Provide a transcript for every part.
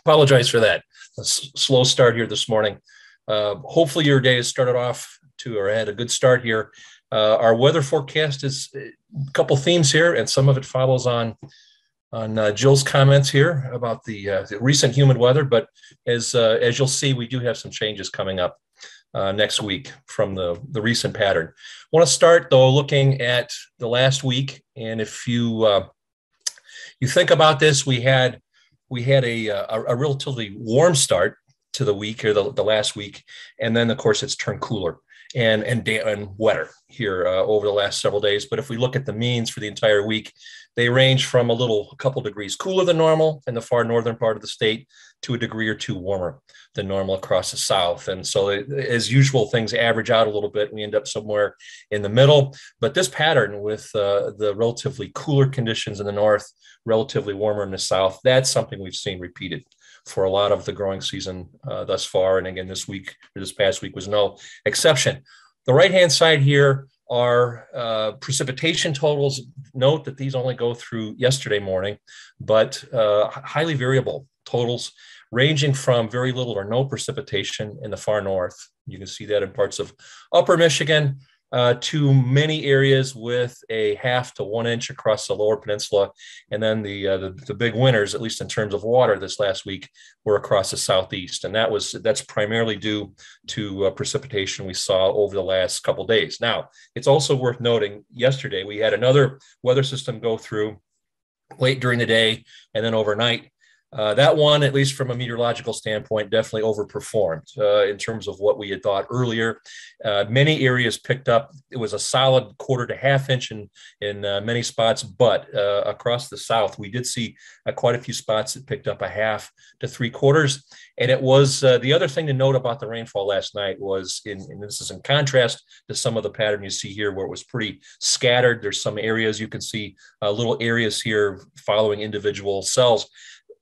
apologize for that. A s- slow start here this morning. Uh, hopefully, your day has started off to or had a good start here. Uh, our weather forecast is a couple themes here, and some of it follows on on uh, Jill's comments here about the, uh, the recent humid weather. But as uh, as you'll see, we do have some changes coming up uh, next week from the the recent pattern. I want to start though looking at the last week, and if you uh, you think about this, we had we had a, uh, a, a relatively warm start to the week or the, the last week, and then of course it's turned cooler and and, and wetter here uh, over the last several days. But if we look at the means for the entire week, they range from a little a couple degrees cooler than normal in the far northern part of the state to a degree or two warmer than normal across the south. And so, as usual, things average out a little bit. We end up somewhere in the middle. But this pattern with uh, the relatively cooler conditions in the north, relatively warmer in the south, that's something we've seen repeated for a lot of the growing season uh, thus far. And again, this week this past week was no exception. The right hand side here are uh, precipitation totals. Note that these only go through yesterday morning, but uh, highly variable totals ranging from very little or no precipitation in the far north. You can see that in parts of upper Michigan uh, to many areas with a half to one inch across the lower peninsula. And then the, uh, the, the, big winners, at least in terms of water this last week, were across the southeast. And that was that's primarily due to uh, precipitation we saw over the last couple days. Now, it's also worth noting yesterday we had another weather system go through late during the day and then overnight uh, that one, at least from a meteorological standpoint, definitely overperformed uh, in terms of what we had thought earlier. Uh, many areas picked up. It was a solid quarter to half inch in in uh, many spots, but uh, across the south, we did see quite a few spots that picked up a half to three quarters. And it was the other thing to note about the rainfall last night was, in, and this is in contrast to some of the pattern you see here, where it was pretty scattered. There's some areas you can see little areas here following individual cells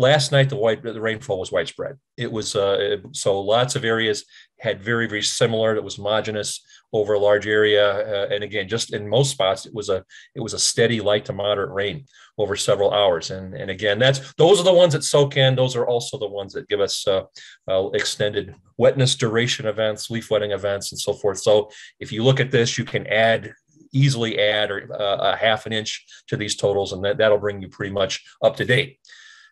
last night the white the rainfall was widespread. It was uh, so lots of areas had very very similar it was homogeneous over a large area uh, and again just in most spots it was a it was a steady light to moderate rain over several hours. And and again that's those are the ones that soak in. Those are also the ones that give us uh, uh, extended wetness duration events leaf wetting events and so forth. So if you look at this you can add easily add or uh, a half an inch to these totals and that, that'll bring you pretty much up to date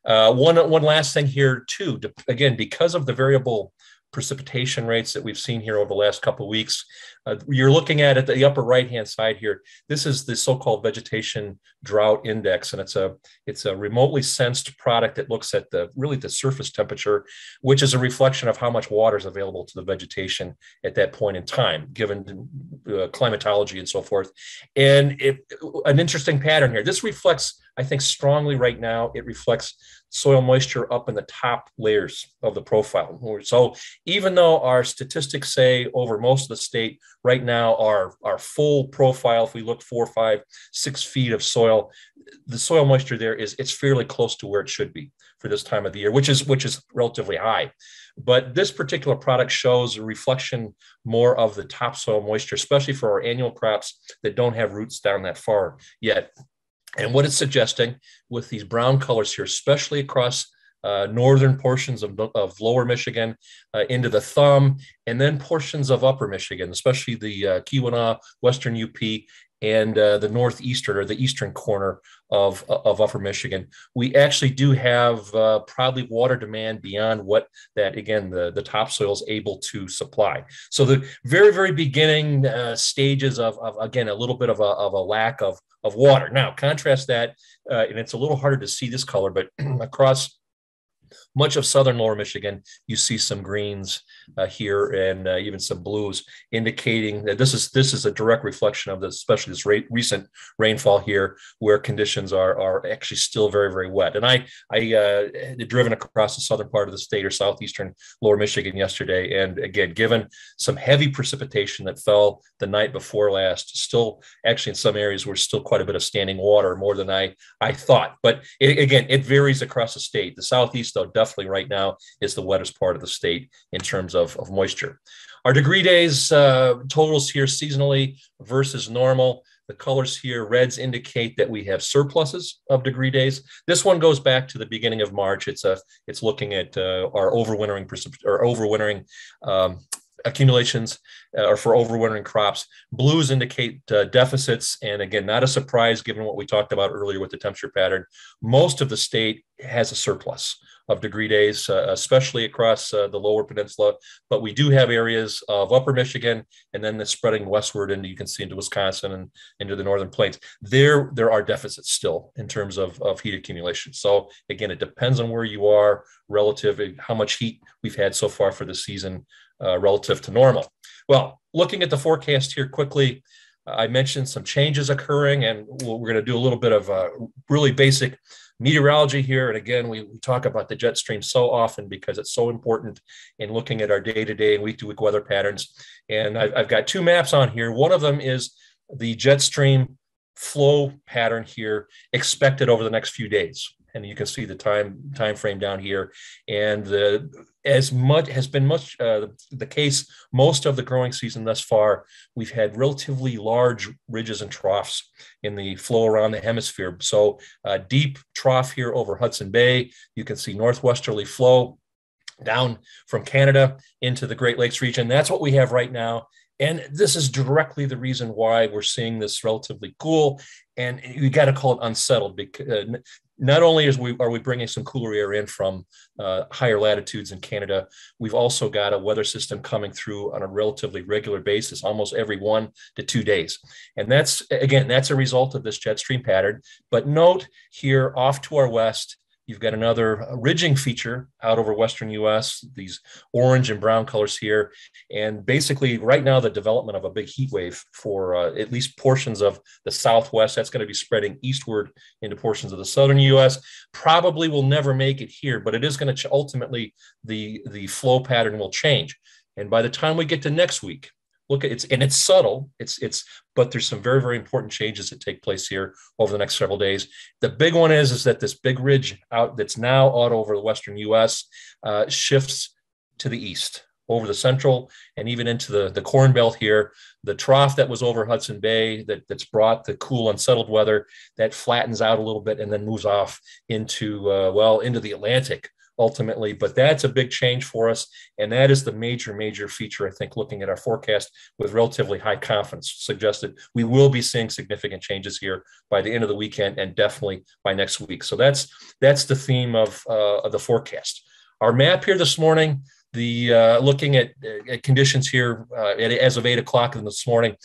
uh, one, one last thing here, too. Again, because of the variable precipitation rates that we've seen here over the last couple of weeks. Uh, you're looking at at the upper right hand side here. This is the so-called vegetation drought index, and it's a it's a remotely sensed product that looks at the really the surface temperature, which is a reflection of how much water is available to the vegetation at that point in time, given uh, climatology and so forth. And it, an interesting pattern here. This reflects, I think, strongly right now. It reflects soil moisture up in the top layers of the profile. So even though our statistics say over most of the state right now, our, our full profile, if we look four, five, six feet of soil, the soil moisture there is it's fairly close to where it should be for this time of the year, which is which is relatively high. But this particular product shows a reflection more of the topsoil moisture, especially for our annual crops that don't have roots down that far yet. And what it's suggesting with these brown colors here, especially across uh, northern portions of, of lower Michigan uh, into the thumb, and then portions of upper Michigan, especially the uh, Keweenaw, western UP, and uh, the northeastern or the eastern corner of, of upper Michigan. We actually do have uh, probably water demand beyond what that, again, the, the topsoil is able to supply. So the very, very beginning stages of, of, again, a little bit of a, of a lack of, of water. Now, contrast that, and it's a little harder to see this color, but across much of southern lower Michigan, you see some greens uh, here and uh, even some blues, indicating that this is this is a direct reflection of this, especially this recent rainfall here, where conditions are are actually still very very wet. And I I uh, had driven across the southern part of the state or southeastern lower Michigan yesterday, and again, given some heavy precipitation that fell the night before last, still actually in some areas we're still quite a bit of standing water, more than I I thought. But it, again, it varies across the state. The southeast though definitely right now is the wettest part of the state in terms of, of moisture. Our degree days uh, totals here seasonally versus normal. The colors here, reds indicate that we have surpluses of degree days. This one goes back to the beginning of March. It's a it's looking at uh, our overwintering or overwintering um, accumulations uh, or for overwintering crops. Blues indicate uh, deficits, and again, not a surprise given what we talked about earlier with the temperature pattern. Most of the state has a surplus of degree days, uh, especially across uh, the lower peninsula. But we do have areas of upper Michigan and then it's spreading westward into you can see into Wisconsin and into the northern plains. There, there are deficits still in terms of, of heat accumulation. So again, it depends on where you are relative how much heat we've had so far for the season uh, relative to normal. Well, looking at the forecast here quickly, I mentioned some changes occurring, and we're going to do a little bit of uh, really basic meteorology here. And again, we, we talk about the jet stream so often because it's so important in looking at our day to day and week to week weather patterns. And I've, I've got two maps on here. One of them is the jet stream flow pattern here expected over the next few days and you can see the time time frame down here. And the, as much has been much uh, the case most of the growing season thus far, we've had relatively large ridges and troughs in the flow around the hemisphere. So uh, deep trough here over Hudson Bay. You can see northwesterly flow down from Canada into the Great Lakes region. That's what we have right now. And this is directly the reason why we're seeing this relatively cool. And you got to call it unsettled because uh, not only is we, are we bringing some cooler air in from uh, higher latitudes in Canada, we've also got a weather system coming through on a relatively regular basis, almost every one to two days. And that's, again, that's a result of this jet stream pattern. But note here off to our west, You've got another ridging feature out over Western US, these orange and brown colors here. And basically, right now, the development of a big heat wave for uh, at least portions of the Southwest, that's going to be spreading eastward into portions of the Southern US. Probably will never make it here, but it is going to ultimately, the, the flow pattern will change. And by the time we get to next week, look at it's and it's subtle it's it's but there's some very very important changes that take place here over the next several days. The big one is is that this big ridge out that's now out over the western us uh, shifts to the east over the central and even into the, the corn belt here. The trough that was over hudson bay that, that's brought the cool unsettled weather that flattens out a little bit and then moves off into uh, well into the atlantic ultimately. But that's a big change for us. And that is the major, major feature, I think, looking at our forecast with relatively high confidence, suggested we will be seeing significant changes here by the end of the weekend and definitely by next week. So that's that's the theme of, uh, of the forecast. Our map here this morning, the uh, looking at, at, conditions here uh, as of eight o'clock in this morning,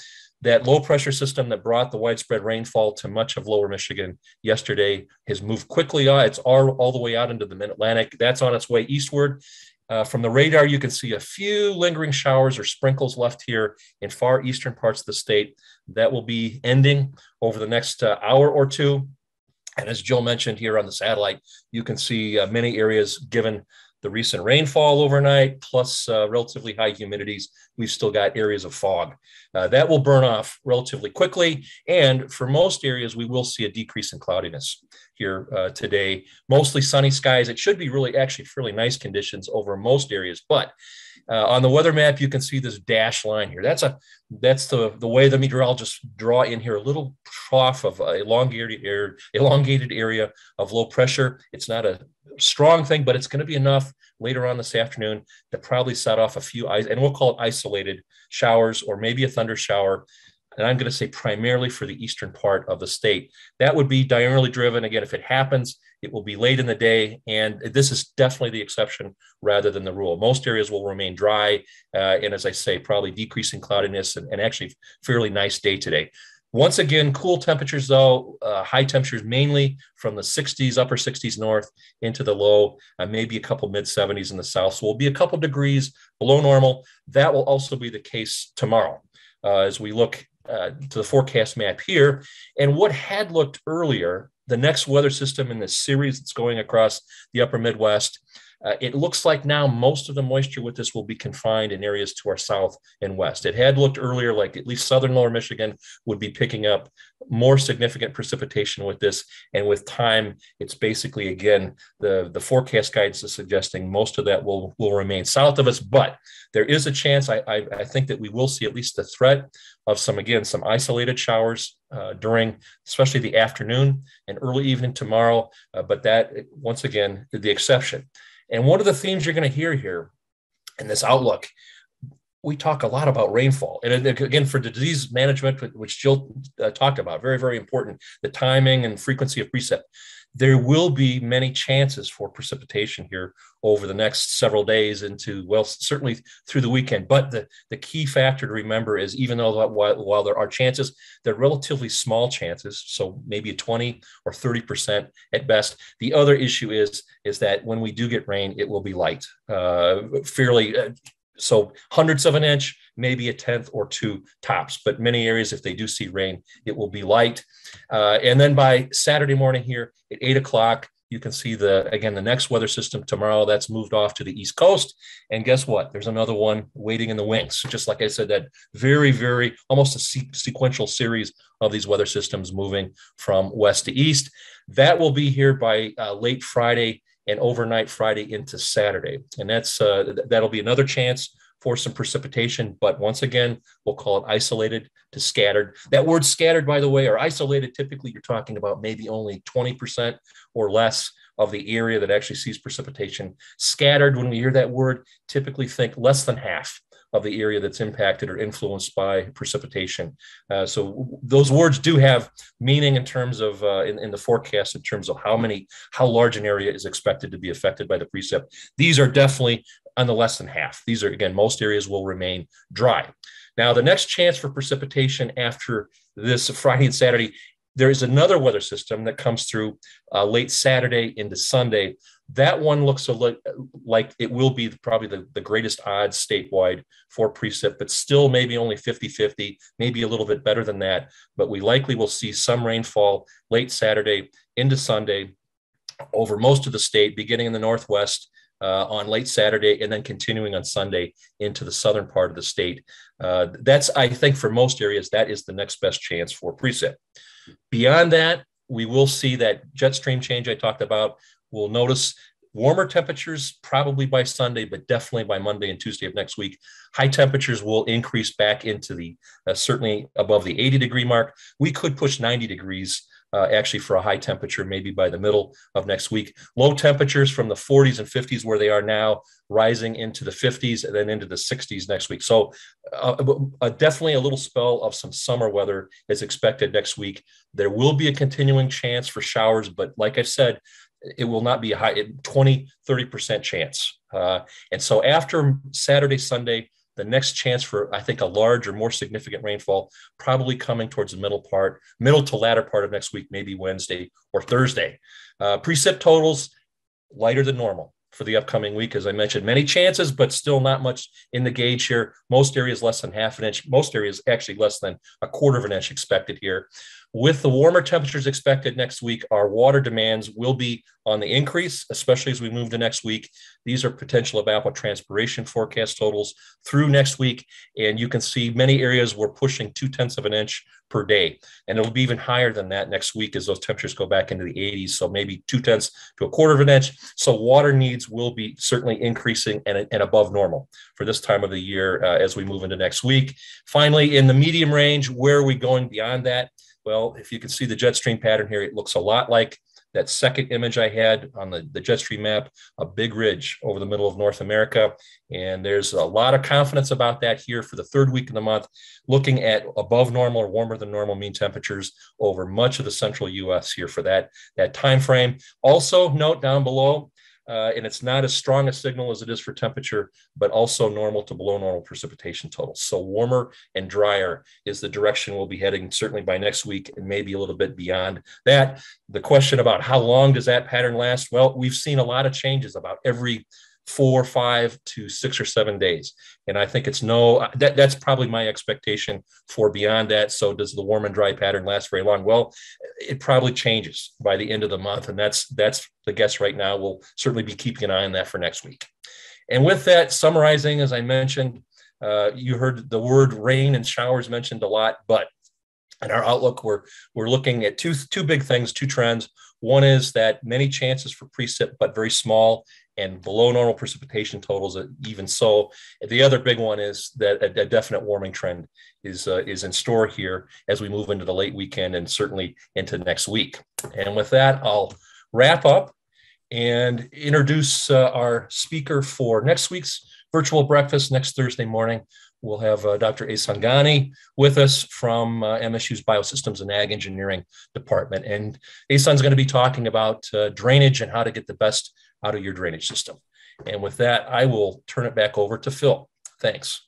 that low pressure system that brought the widespread rainfall to much of lower Michigan yesterday has moved quickly. Uh, it's all, all the way out into the mid Atlantic. That's on its way eastward. Uh, from the radar, you can see a few lingering showers or sprinkles left here in far eastern parts of the state. That will be ending over the next uh, hour or two. And as Jill mentioned here on the satellite, you can see uh, many areas given the recent rainfall overnight, plus uh, relatively high humidities, we've still got areas of fog. Uh, that will burn off relatively quickly. And for most areas, we will see a decrease in cloudiness here uh, today. Mostly sunny skies. It should be really actually fairly nice conditions over most areas. But uh, on the weather map, you can see this dash line here. That's a that's the the way the meteorologists draw in here a little trough of elongated area, elongated area of low pressure. It's not a strong thing, but it's going to be enough later on this afternoon to probably set off a few and we'll call it isolated showers or maybe a thunder shower and I'm going to say primarily for the eastern part of the state. That would be diurnally driven. Again, if it happens, it will be late in the day. And this is definitely the exception rather than the rule. Most areas will remain dry. Uh, and as I say, probably decreasing cloudiness and, and, actually fairly nice day today. Once again, cool temperatures though, uh, high temperatures mainly from the 60s, upper 60s north into the low, uh, maybe a couple mid 70s in the south. So we'll be a couple degrees below normal. That will also be the case tomorrow. Uh, as we look uh, to the forecast map here. And what had looked earlier, the next weather system in this series that's going across the upper Midwest, Uh, it looks like now most of the moisture with this will be confined in areas to our south and west. It had looked earlier like at least southern lower Michigan would be picking up more significant precipitation with this. And with time, it's basically, again, the, the forecast guidance is suggesting most of that will, will remain south of us. But there is a chance, I, I, I think that we will see at least the threat of some, again, some isolated showers uh, during especially the afternoon and early evening tomorrow. Uh, but that, once again, the exception. And one of the themes you're going to hear here in this outlook, we talk a lot about rainfall. And again, for disease management, which Jill uh, talked about, very, very important, the timing and frequency of precip. There will be many chances for precipitation here over the next several days into, well, certainly through the weekend. But the, the key factor to remember is even though while, while there are chances, they're relatively small chances. So maybe a 20 or 30% at best. The other issue is, is that when we do get rain, it will be light, uh, fairly uh, so hundredths of an inch, maybe a tenth or two tops. But many areas, if they do see rain, it will be light. Uh, and then by Saturday morning here at eight o'clock, you can see the again the next weather system tomorrow that's moved off to the east coast and guess what there's another one waiting in the wings just like i said that very very almost a se- sequential series of these weather systems moving from west to east that will be here by uh, late friday and overnight friday into saturday and that's uh, that'll be another chance for some precipitation, but once again, we'll call it isolated to scattered. That word scattered, by the way, or isolated, typically you're talking about maybe only 20% or less of the area that actually sees precipitation. Scattered, when we hear that word, typically think less than half of the area that's impacted or influenced by precipitation. Uh, so those words do have meaning in terms of uh, in, in, the forecast in terms of how many how large an area is expected to be affected by the precip. These are definitely on the less than half. These are again most areas will remain dry. Now the next chance for precipitation after this Friday and Saturday there is another weather system that comes through uh, late Saturday into Sunday that one looks a li- like it will be probably the, the greatest odds statewide for precip, but still maybe only 50 50, maybe a little bit better than that. But we likely will see some rainfall late Saturday into Sunday over most of the state, beginning in the Northwest. Uh, on late Saturday and then continuing on Sunday into the southern part of the state. Uh, that's, I think, for most areas, that is the next best chance for precip. Beyond that, we will see that jet stream change I talked about We'll notice warmer temperatures probably by Sunday, but definitely by Monday and Tuesday of next week. High temperatures will increase back into the uh, certainly above the 80 degree mark. We could push 90 degrees. Uh, actually, for a high temperature, maybe by the middle of next week. Low temperatures from the 40s and 50s, where they are now, rising into the 50s and then into the 60s next week. So, uh, uh, definitely a little spell of some summer weather is expected next week. There will be a continuing chance for showers, but like I said, it will not be a high 20 30% chance uh, and so after saturday sunday the next chance for i think a large or more significant rainfall probably coming towards the middle part middle to latter part of next week maybe wednesday or thursday. Uh, precip totals lighter than normal for the upcoming week. As i mentioned many chances but still not much in the gauge here. Most areas less than half an inch. Most areas actually less than a quarter of an inch expected here with the warmer temperatures expected next week, our water demands will be on the increase, especially as we move to next week. These are potential evapotranspiration forecast totals through next week. And you can see many areas we're pushing two tenths of an inch per day. And it'll be even higher than that next week as those temperatures go back into the 80s. So maybe two tenths to a quarter of an inch. So water needs will be certainly increasing and, and above normal for this time of the year uh, as we move into next week. Finally, in the medium range, where are we going beyond that? Well, if you can see the jet stream pattern here, it looks a lot like that second image I had on the, the jet stream map, a big ridge over the middle of North America. And there's a lot of confidence about that here for the third week of the month, looking at above normal or warmer than normal mean temperatures over much of the central US here for that, that time frame. Also note down below, uh, and it's not as strong a signal as it is for temperature, but also normal to below normal precipitation totals. So warmer and drier is the direction we'll be heading certainly by next week and maybe a little bit beyond that. The question about how long does that pattern last? Well, we've seen a lot of changes about every four, five to six or seven days. And I think it's no, that, that's probably my expectation for beyond that. So does the warm and dry pattern last very long? Well, it probably changes by the end of the month. And that's, that's the guess right now. We'll certainly be keeping an eye on that for next week. And with that, summarizing, as I mentioned, uh, you heard the word rain and showers mentioned a lot, but in our outlook, we're we're looking at two two big things, two trends. One is that many chances for precip, but very small and below normal precipitation totals. Even so, the other big one is that a, definite warming trend is uh, is in store here as we move into the late weekend and certainly into next week. And with that, I'll wrap up and introduce uh, our speaker for next week's virtual breakfast next Thursday morning. We'll have uh, Dr. Ehsan Ghane with us from uh, MSU's Biosystems and Ag Engineering Department. And Ehsan's going to be talking about uh, drainage and how to get the best out of your drainage system. And with that, I will turn it back over to Phil. Thanks.